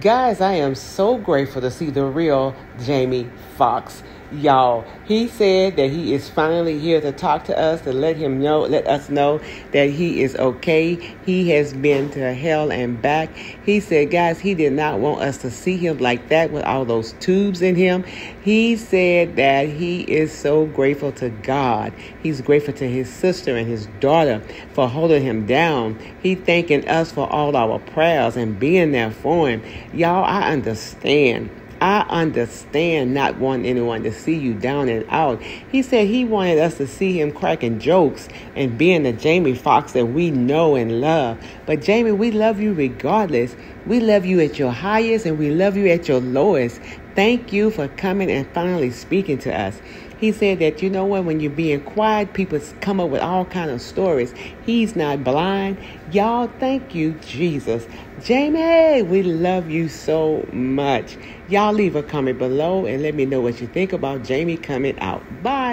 Guys, I am so grateful to see the real Jamie Foxx. Y'all, he said that he is finally here to talk to us, to let him know, let us know that he is okay. He has been to hell and back. He said, guys, he did not want us to see him like that with all those tubes in him. He said that he is so grateful to God. He's grateful to his sister and his daughter for holding him down. He thanking us for all our prayers and being there for him. Y'all, I understand. I understand not wanting anyone to see you down and out. He said he wanted us to see him cracking jokes and being the Jamie Foxx that we know and love. But Jamie, we love you regardless. We love you at your highest and we love you at your lowest. Thank you for coming and finally speaking to us. He said that you know what, when you're being quiet, people come up with all kind of stories. He's not blind. Y'all, thank you, Jesus. Jamie, we love you so much. Y'all leave a comment below and let me know what you think about Jamie coming out. Bye.